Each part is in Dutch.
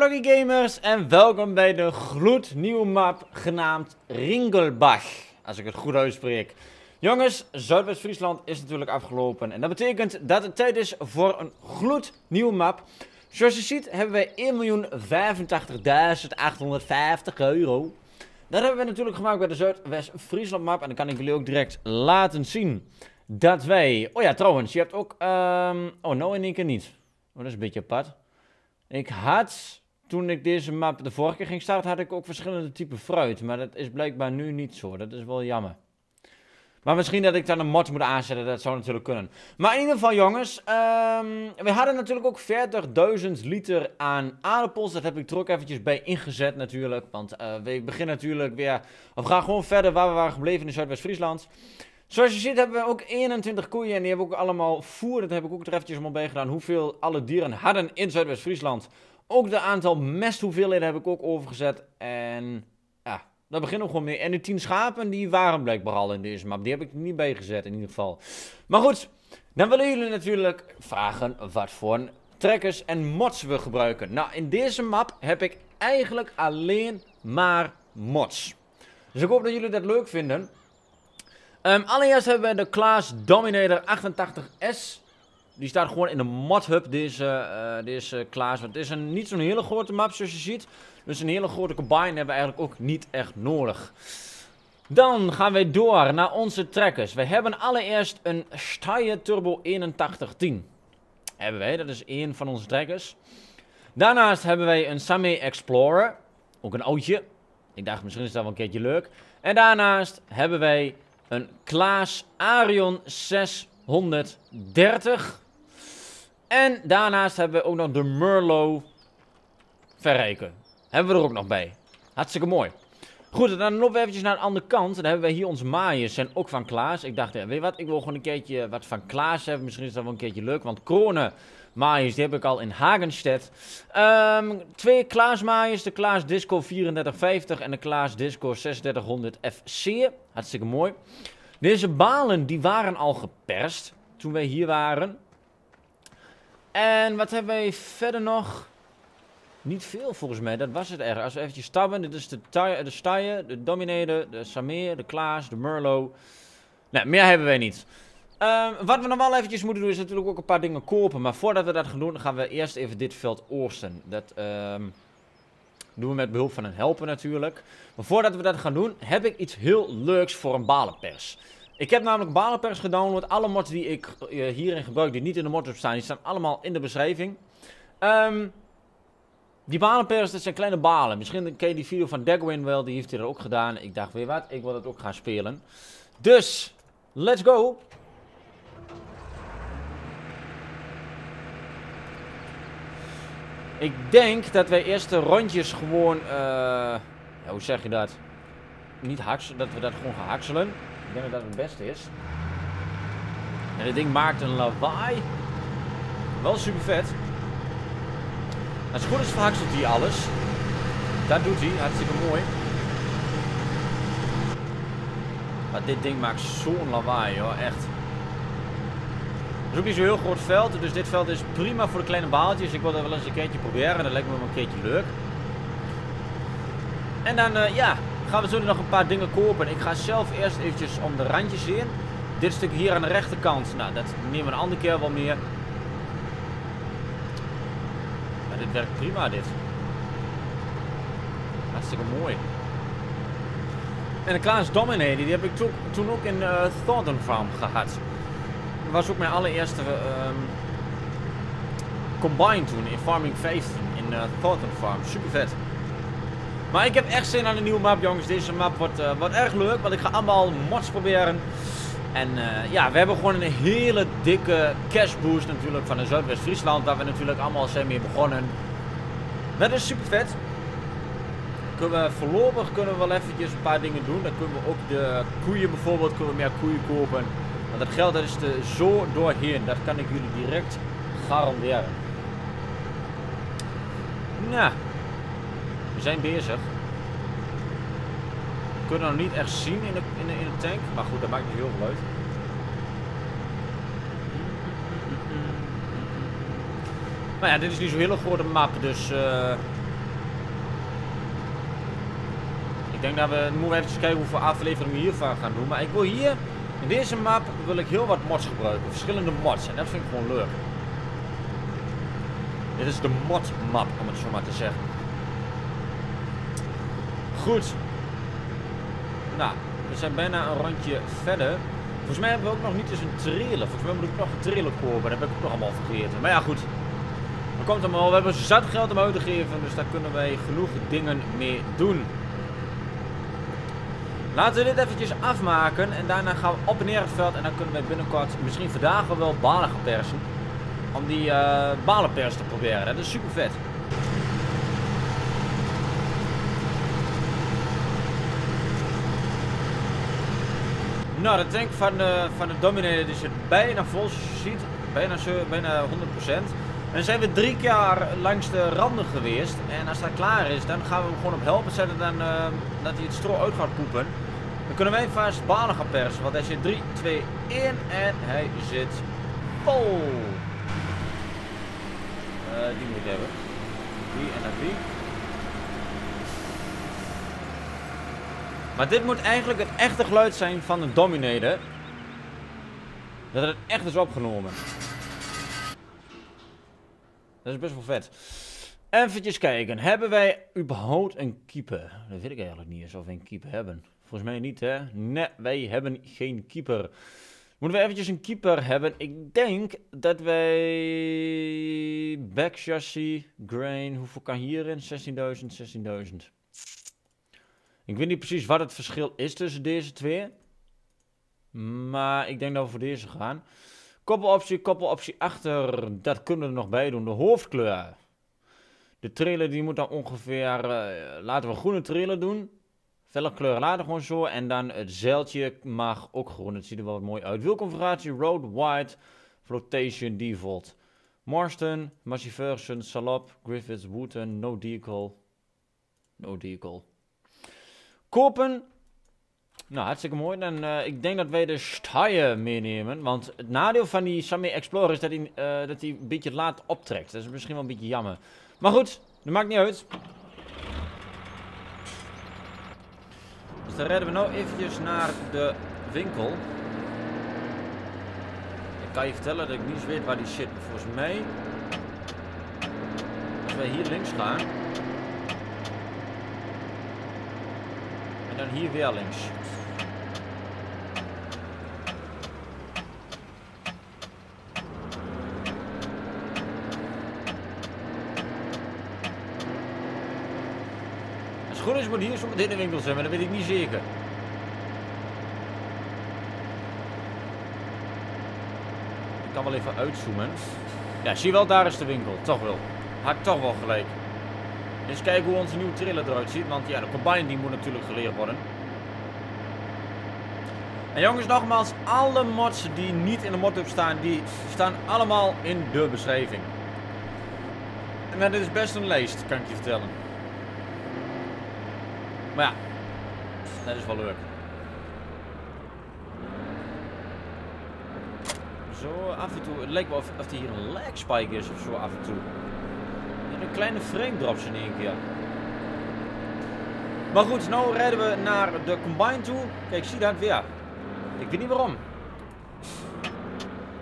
Pluggy Gamers en welkom bij de gloednieuwe map genaamd Ringelbach, als ik het goed uitspreek. Jongens, Zuidwest-Friesland is natuurlijk afgelopen en dat betekent dat het tijd is voor een gloednieuwe map. Zoals je ziet hebben wij 1.085.850 euro. Dat hebben we natuurlijk gemaakt bij de Zuidwest-Friesland map en dan kan ik jullie ook direct laten zien dat wij... Oh ja, trouwens, je hebt ook... Um... Oh, nou in één keer niet. Oh, dat is een beetje apart. Ik had, toen ik deze map de vorige keer ging starten, had ik ook verschillende typen fruit. Maar dat is blijkbaar nu niet zo. Dat is wel jammer. Maar misschien dat ik dan een mod moet aanzetten, dat zou natuurlijk kunnen. Maar in ieder geval jongens, um, we hadden natuurlijk ook 40.000 liter aan aardappels. Dat heb ik er ook eventjes bij ingezet natuurlijk. Want uh, we beginnen natuurlijk weer, of gaan gewoon verder waar we waren gebleven in Zuidwest-Friesland. Zoals je ziet hebben we ook 21 koeien en die hebben ook allemaal voer. Dat heb ik ook er eventjes allemaal bij gedaan. Hoeveel alle dieren hadden in Zuidwest-Friesland. Ook de aantal mesthoeveelheden heb ik ook overgezet. En ja, daar beginnen we gewoon mee. En de 10 schapen die waren blijkbaar al in deze map. Die heb ik niet bij gezet in ieder geval. Maar goed, dan willen jullie natuurlijk vragen wat voor trekkers en mods we gebruiken. Nou, in deze map heb ik eigenlijk alleen maar mods. Dus ik hoop dat jullie dat leuk vinden. Um, allereerst hebben we de Klaas Dominator 88S. Die staat gewoon in de mod hub, deze, uh, deze Klaas. Want het is een, niet zo'n hele grote map zoals je ziet. Dus een hele grote combine hebben we eigenlijk ook niet echt nodig. Dan gaan we door naar onze trekkers. We hebben allereerst een Steyr Turbo 8110. Hebben wij, dat is één van onze trekkers. Daarnaast hebben wij een Same Explorer. Ook een oudje. Ik dacht misschien is dat wel een keertje leuk. En daarnaast hebben wij een Klaas Arion 630. En daarnaast hebben we ook nog de Merlot verrijken. Hebben we er ook nog bij. Hartstikke mooi. Goed, dan lopen we eventjes naar de andere kant. Dan hebben we hier onze maaiers, zijn ook van Klaas. Ik dacht, weet je wat, ik wil gewoon een keertje wat van Klaas hebben. Misschien is dat wel een keertje leuk, want kronen maaiers, die heb ik al in Hagenstedt. Um, twee Klaas maaiers, de Klaas Disco 3450 en de Klaas Disco 3600 FC. Hartstikke mooi. Deze balen die waren al geperst toen wij hier waren. En wat hebben wij verder nog? Niet veel volgens mij, dat was het erg. Als we eventjes stabben, dit is de, de Steyr, de Dominator, de Sameer, de Klaas, de Merlot. Nee, meer hebben wij niet. Um, wat we nog wel eventjes moeten doen is natuurlijk ook een paar dingen kopen. Maar voordat we dat gaan doen, gaan we eerst even dit veld oorsten. Dat um, doen we met behulp van een helper natuurlijk. Maar voordat we dat gaan doen, heb ik iets heel leuks voor een balenpers. Ik heb namelijk balenpers gedownload. Alle mods die ik uh, hierin gebruik, die niet in de mod staan, die staan allemaal in de beschrijving. Um, die balenpers, dat zijn kleine balen. Misschien ken je die video van Dagwin wel, die heeft hij er ook gedaan. Ik dacht, weet wat, ik wil dat ook gaan spelen. Dus, let's go. Ik denk dat wij eerst de rondjes gewoon, ja, hoe zeg je dat? Niet hakselen, dat we dat gewoon gaan hakselen. Ik denk dat dat het beste is. En dit ding maakt een lawaai. Wel super vet. Als het goed is verhakselt hij alles. Dat doet hij, hartstikke mooi. Maar dit ding maakt zo'n lawaai hoor, echt. Het is ook niet zo'n heel groot veld, dus dit veld is prima voor de kleine baaltjes. Ik wil dat wel eens een keertje proberen, dat lijkt me wel een keertje leuk. En dan, uh, ja, gaan we zo nog een paar dingen kopen. Ik ga zelf eerst eventjes om de randjes heen. Dit stuk hier aan de rechterkant, nou, dat nemen we een andere keer wel meer. Maar dit werkt prima, dit. Hartstikke mooi. En de Klaas Dominator, die heb ik toen, ook in uh, Thornton Farm gehad. Dat was ook mijn allereerste um, combine toen in Farming 15 in uh, Thornton Farm. Super vet. Maar ik heb echt zin aan een nieuwe map, jongens. Deze map wordt, uh, wordt erg leuk, want ik ga allemaal mods proberen. En uh, ja, we hebben gewoon een hele dikke cash boost natuurlijk van de Zuidwest-Friesland, waar we natuurlijk allemaal zijn mee begonnen. Dat is super vet. Kunnen we, voorlopig kunnen we wel eventjes een paar dingen doen. Dan kunnen we ook de koeien bijvoorbeeld, kunnen meer koeien kopen. Want dat geld dat is er zo doorheen, dat kan ik jullie direct garanderen. Nou, we zijn bezig. We kunnen nog niet echt zien in de, in de, in de tank. Maar goed, dat maakt niet heel veel uit. Maar ja, dit is niet zo'n hele grote map, dus... Uh... ik denk dat we... Moeten even kijken hoeveel afleveringen we hiervan gaan doen. Maar ik wil hier... In deze map wil ik heel wat mods gebruiken. Verschillende mods. En dat vind ik gewoon leuk. Dit is de mod map, om het zo maar te zeggen. Goed. Nou, we zijn bijna een rondje verder. Volgens mij hebben we ook nog niet eens een trailer. Volgens mij moet ik nog een trailer kopen. Dat heb ik ook nog allemaal vergeten. Maar ja, goed. Dan komt allemaal. We hebben zat geld om uit te geven. Dus daar kunnen wij genoeg dingen mee doen. Laten we dit eventjes afmaken. En daarna gaan we op en neer het veld. En dan kunnen wij binnenkort misschien vandaag wel balen gaan persen. Om die uh, balenpers te proberen. Dat is super vet. Nou, de tank van de, van de Dominator die zit bijna vol, ziet. Bijna, bijna 100%. En zijn we drie keer langs de randen geweest. En als dat klaar is, dan gaan we hem gewoon op helpen zetten dan, uh, dat hij het stro uit gaat poepen. Dan kunnen wij vast balen gaan persen. Want hij zit 3, 2, 1 en hij zit vol. Uh, die moet ik hebben. Die en dan die. Maar dit moet eigenlijk het echte geluid zijn van de Dominator. Dat het echt is opgenomen. Dat is best wel vet. Even kijken. Hebben wij überhaupt een keeper? Dat weet ik eigenlijk niet eens of we een keeper hebben. Volgens mij niet, hè? Nee, wij hebben geen keeper. Moeten we eventjes een keeper hebben? Ik denk dat wij... Back chassis, grain, hoeveel kan hierin? 16.000, 16.000. Ik weet niet precies wat het verschil is tussen deze twee. Maar ik denk dat we voor deze gaan. Koppeloptie, koppeloptie achter. Dat kunnen we er nog bij doen. De hoofdkleur. De trailer die moet dan ongeveer... Uh, laten we groene trailer doen. Felle kleuren laten gewoon zo. En dan het zeiltje mag ook groen. Het ziet er wel wat mooi uit. Wielconfiguratie, road, white, flotation, default. Marston, Massey Salop, Griffiths, Wooten, no decal. No decal. Kopen. Nou, hartstikke mooi. Dan, uh, ik denk dat wij de Steyr meenemen. Want het nadeel van die Sami Explorer is dat hij, uh, dat hij een beetje laat optrekt. Dat is misschien wel een beetje jammer. Maar goed, dat maakt niet uit. Dus dan redden we nou eventjes naar de winkel. Ik kan je vertellen dat ik niet weet waar die zit. Volgens mij, als wij hier links gaan, dan hier weer links. Als het goed is moet hier zo meteen de winkel zijn, maar dat weet ik niet zeker. Ik kan wel even uitzoomen. Ja, zie wel, daar is de winkel. Toch wel. Had ik toch wel gelijk. Eens kijken hoe onze nieuwe trailer eruit ziet. Want ja, de combine moet natuurlijk geleerd worden. En jongens, nogmaals, alle mods die niet in de modhub staan, die staan allemaal in de beschrijving. En dat is best een lijst, kan ik je vertellen. Maar ja, dat is wel leuk. Zo, af en toe, het lijkt wel of, of er hier een lag spike is of zo af en toe een kleine frame drops in één keer. Maar goed, nu rijden we naar de Combine toe. Kijk, zie dat weer. Ik weet niet waarom.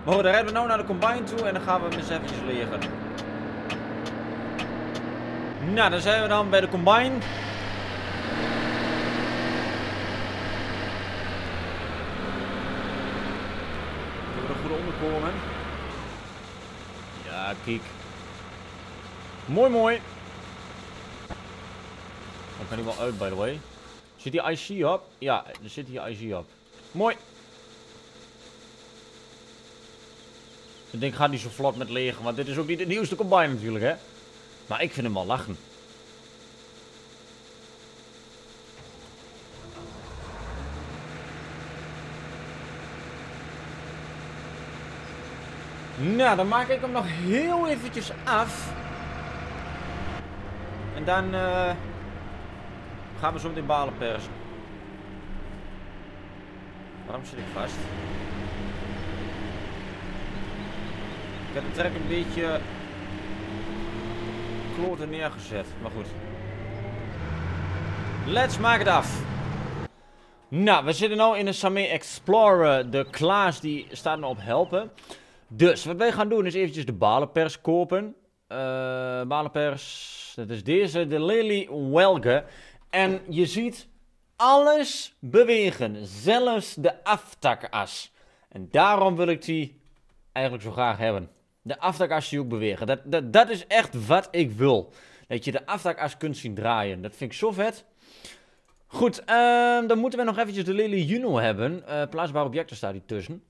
Maar goed, dan rijden we nu naar de Combine toe en dan gaan we hem eens eventjes leren. Nou, dan zijn we dan bij de Combine. Kunnen we er goed onderkomen? Ja, kijk. Mooi, mooi. Dan kan hij wel uit, by the way. Zit die IC op? Ja, er zit hier IC op. Mooi. Ik denk, gaat niet zo vlot met legen, want dit is ook niet de nieuwste combine natuurlijk, hè. Maar ik vind hem wel lachen. Nou, dan maak ik hem nog heel eventjes af. Dan uh, gaan we zo meteen balen persen. Waarom zit ik vast? Ik heb de trek een beetje kloten neergezet, maar goed. Let's maak het af. Nou, we zitten nu in een Same Explorer. De Klaas die staat nog op helpen. Dus wat wij gaan doen is eventjes de balenpers kopen. Balenpers, dat is deze, de Lily Welge. En je ziet alles bewegen, zelfs de aftakaas. En daarom wil ik die eigenlijk zo graag hebben. De aftakaas die ook bewegen. Dat, dat, is echt wat ik wil. Dat je de aftakaas kunt zien draaien. Dat vind ik zo vet. Goed, uh, dan moeten we nog eventjes de Lily Juno hebben. Uh, plaatsbare objecten staat die tussen.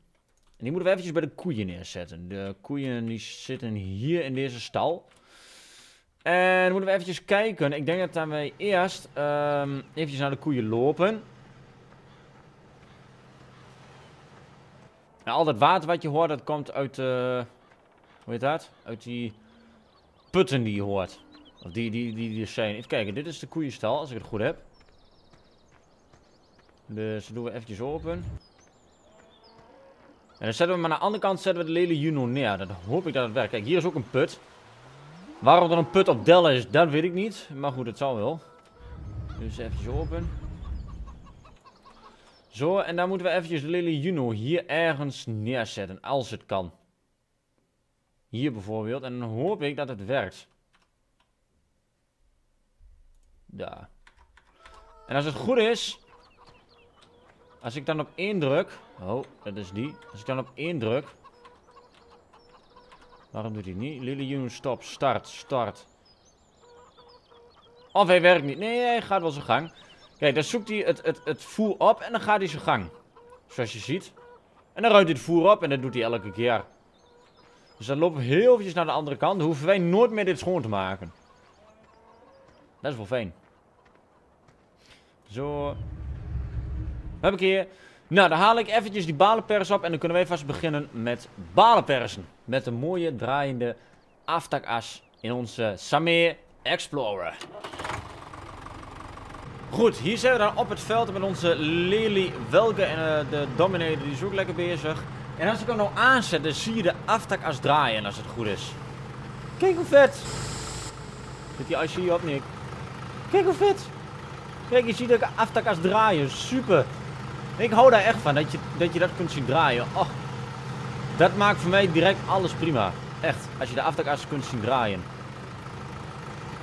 En die moeten we eventjes bij de koeien neerzetten. De koeien die zitten hier in deze stal. En dan moeten we eventjes kijken. Ik denk dat wij eerst um, eventjes naar de koeien lopen. Nou, al dat water wat je hoort, dat komt uit, uh, hoe heet dat? Uit die putten die je hoort. Of die, die, die, die zijn. Even kijken, dit is de koeienstal, als ik het goed heb. Dus doen we eventjes open. En dan zetten we maar aan de andere kant zetten we de Lele Juno neer. Dan hoop ik dat het werkt. Kijk, hier is ook een put. Waarom er een put op Dell is, dat weet ik niet. Maar goed, het zal wel. Dus eventjes open. Zo, en dan moeten we eventjes de Lily Juno hier ergens neerzetten, als het kan. Hier bijvoorbeeld, en dan hoop ik dat het werkt. Daar. En als het goed is, als ik dan op één druk, oh, dat is die. Als ik dan op één druk, waarom doet hij niet? Lily Juno stop, start, start. Of hij werkt niet. Nee, hij gaat wel zijn gang. Kijk, dan zoekt hij het, het, het voer op en dan gaat hij zijn gang. Zoals je ziet. En dan ruimt hij het voer op en dat doet hij elke keer. Dus dan lopen we heel eventjes naar de andere kant. Dan hoeven wij nooit meer dit schoon te maken. Dat is wel fijn. Zo. Heb ik hier. Nou, dan haal ik eventjes die balenpers op en dan kunnen wij vast beginnen met balenpersen. Met een mooie draaiende aftakas in onze Samir Explorer. Goed, hier zijn we dan op het veld met onze Lely Welke en uh, de Dominator, die is ook lekker bezig. En als ik hem nou aanzet, dan zie je de aftakas draaien als het goed is. Kijk hoe vet. Zit die IC op, Nick? Kijk hoe vet. Kijk, je ziet de aftakas draaien. Super. Ik hou daar echt van, dat je dat, je dat kunt zien draaien. Oh, dat maakt voor mij direct alles prima. Echt, als je de aftakas kunt zien draaien.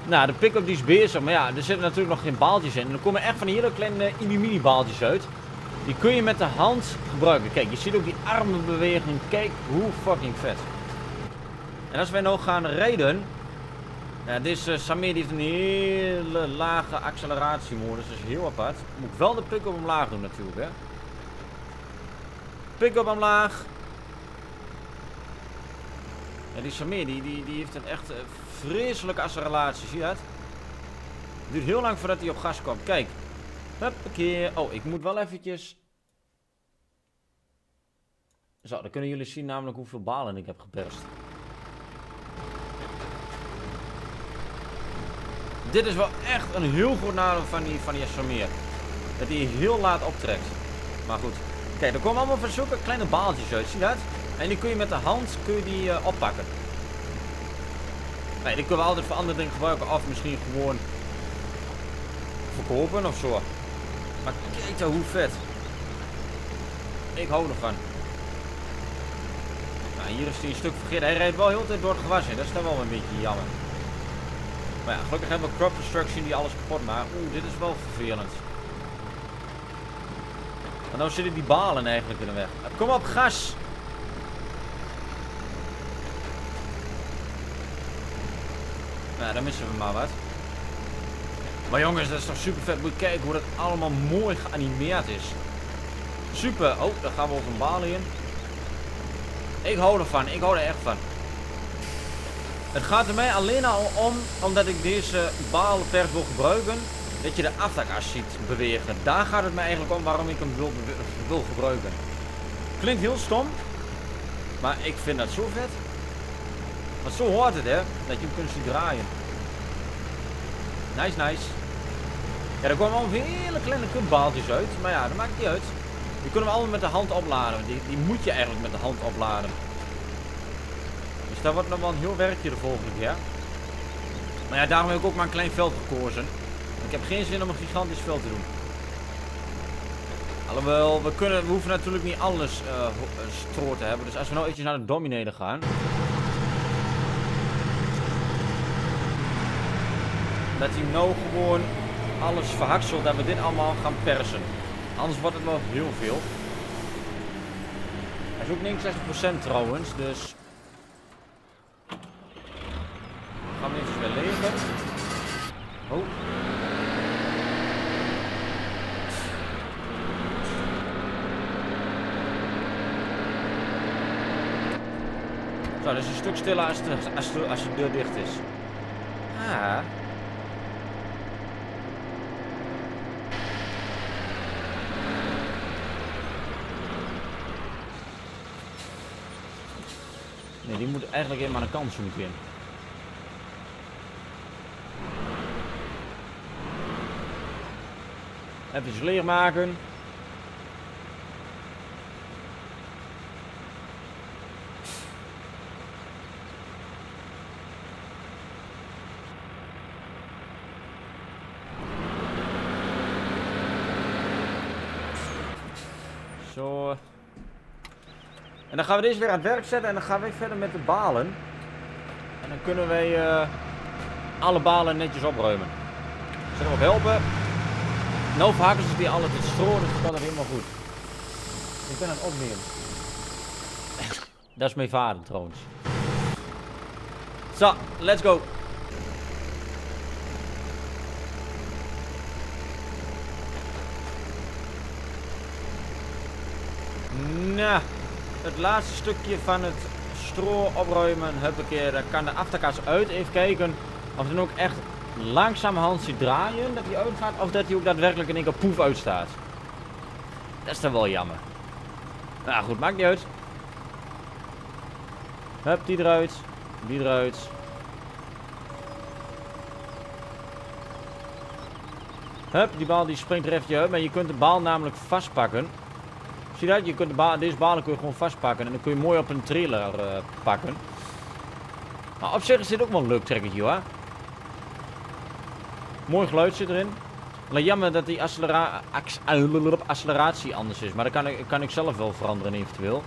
Nou, de pick-up die is bezig, maar ja, er zitten natuurlijk nog geen baaltjes in. En er komen echt van die hele kleine mini-mini baaltjes uit. Die kun je met de hand gebruiken. Kijk, je ziet ook die armen bewegen. Kijk hoe fucking vet. En als wij nou gaan rijden... Ja, deze uh, Samir heeft een hele lage acceleratieemodus. Dat is heel apart. Moet wel de pick-up omlaag doen natuurlijk, hè. Pick-up omlaag. Die Samir die, die, die heeft een echt uh, vreselijke acceleratie. Zie je dat? Het duurt heel lang voordat hij op gas komt. Kijk. Huppakee. Oh, ik moet wel eventjes... Zo, dan kunnen jullie zien namelijk hoeveel balen ik heb geperst. Dit is wel echt een heel goed nadeel van die, van die. Dat hij heel laat optrekt. Maar goed. Kijk, er komen allemaal zulke kleine baaltjes uit. Zie je dat? En die kun je met de hand kun je die, uh, oppakken. Nee, die kunnen we altijd voor andere dingen gebruiken. Of misschien gewoon verkopen of zo. Maar kijk dan hoe vet. Ik hou ervan. Nou, hier is hij een stuk vergeten. Hij rijdt wel heel de tijd door het gewas. Dat is dan wel een beetje jammer. Maar ja, gelukkig hebben we crop destruction die alles kapot maakt. Oeh, dit is wel vervelend. Maar nou zitten die balen eigenlijk in de weg. Kom op, gas! Nou, dan missen we maar wat. Maar jongens, dat is toch super vet. Moet je kijken hoe dat allemaal mooi geanimeerd is. Super. Oh, daar gaan we over een bal in. Ik hou ervan. Ik hou er echt van. Het gaat er mij alleen al om, omdat ik deze balenpers wil gebruiken, dat je de aftakas ziet bewegen. Daar gaat het mij eigenlijk om waarom ik hem wil, wil gebruiken. Klinkt heel stom, maar ik vind dat zo vet. Want zo hoort het, hè. Dat je hem kunt zien draaien. Nice, nice. Ja, er komen allemaal hele kleine kutbaaltjes uit. Maar ja, dat maakt niet uit. Die kunnen we allemaal met de hand opladen. Die, die moet je eigenlijk met de hand opladen. Daar wordt nog wel een heel werkje de volgende keer. Maar ja, daarom heb ik ook maar een klein veld gekozen. heb geen zin om een gigantisch veld te doen. Alhoewel, we, kunnen, we hoeven natuurlijk niet alles uh, te hebben. Dus als we nou eventjes naar de Dominator gaan. Dat hij nou gewoon alles verhakselt dat we dit allemaal gaan persen. Anders wordt het wel heel veel. Hij is ook niks 60% trouwens, dus... Gaan we even weer leven. Oh. Zo, dat is een stuk stiller als, de, als, de, als de deur dicht is. Ah. Nee, die moet eigenlijk helemaal een kans moeten in. Even leer maken. En dan gaan we deze weer aan het werk zetten en dan gaan we verder met de balen. En dan kunnen wij uh, alle balen netjes opruimen. Zullen we op helpen? Nou is het hier altijd het stro, dus dat het helemaal goed. Ik ben aan het opnemen. Dat is mijn vader trouwens. Zo, let's go. Nou het laatste stukje van het stro opruimen. Huppakee, dan kan de achterkast uit. Even kijken of dan ook echt langzamerhand ziet draaien dat hij uitgaat. Of dat hij ook daadwerkelijk in één keer poef uitstaat. Dat is dan wel jammer. Nou goed, maakt niet uit. Hup, die eruit. Die eruit. Hup, die bal die springt er eventjes uit. Maar je kunt de bal namelijk vastpakken. Zie je dat? Je kunt de deze balen kun je gewoon vastpakken. En dan kun je mooi op een trailer uh, pakken. Maar op zich is dit ook wel een leuk trekkertje hoor. Mooi geluid zit erin. Alleen jammer dat die accelera acceleratie anders is. Maar dat kan ik, kan ik zelf wel veranderen eventueel.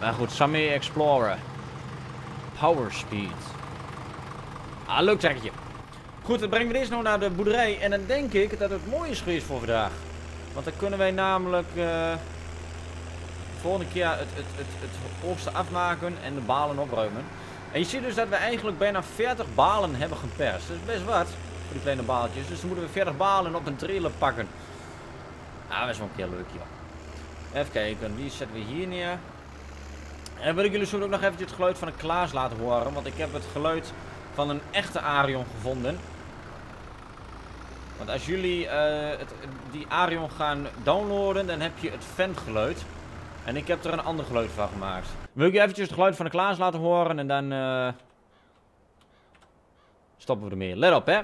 Maar goed, Sammy Explorer. Power speed. Ah, leuk trekkertje. Goed, dan brengen we deze nou naar de boerderij. En dan denk ik dat het mooi is geweest voor vandaag. Want dan kunnen wij namelijk uh, volgende keer het, het, het, het oogsten afmaken en de balen opruimen. En je ziet dus dat we eigenlijk bijna 40 balen hebben geperst. Dat is best wat voor die kleine baaltjes. Dus dan moeten we 40 balen op een trailer pakken. Ah, dat is wel een keer leuk, joh. Even kijken, die zetten we hier neer. En wil ik jullie zo ook nog eventjes het geluid van een Klaas laten horen. Want ik heb het geluid van een echte Arion gevonden. Want als jullie uh, het, die Arion gaan downloaden, dan heb je het ventgeluid. En ik heb er een ander geluid van gemaakt. Wil ik je eventjes het geluid van de Klaas laten horen en dan uh, stoppen we ermee. Let op, hè.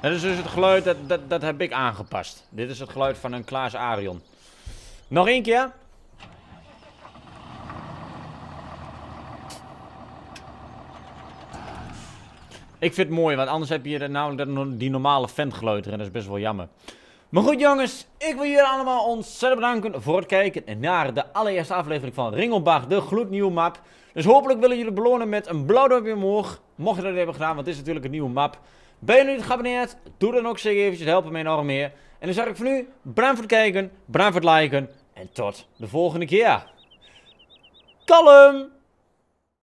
Dat is dus het geluid, dat, dat, dat heb ik aangepast. Dit is het geluid van een Klaas Arion. Nog één keer. Ik vind het mooi, want anders heb je namelijk die normale ventgeluid en dat is best wel jammer. Maar goed jongens, ik wil jullie allemaal ontzettend bedanken voor het kijken naar de allereerste aflevering van Ringelbach, de gloednieuwe map. Dus hopelijk willen jullie belonen met een blauw duimpje omhoog, mocht je dat hebben gedaan, want het is natuurlijk een nieuwe map. Ben je nu niet geabonneerd? Doe dan ook zeker eventjes, helpen me enorm meer. En dan zeg ik voor nu, bedankt voor het kijken, bedankt voor het liken en tot de volgende keer. Kalm!